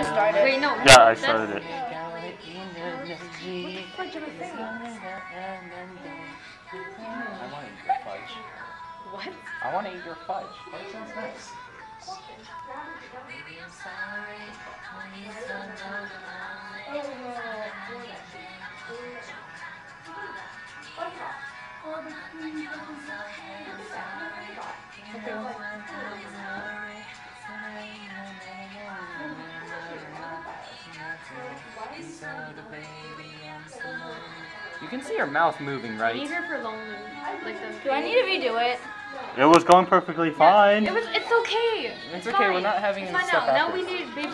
Just started. Wait, no. Yeah, I started it. Fudge am I? I want to eat your fudge. What? I want to eat your fudge. Fudge sounds nice. You can see her mouth moving, Leave right? her for lonely. Like the. Do I need to redo it? It was going perfectly fine. It was. It's okay. It's okay, we're not having It's any fine stuff now. Now after. we need baby.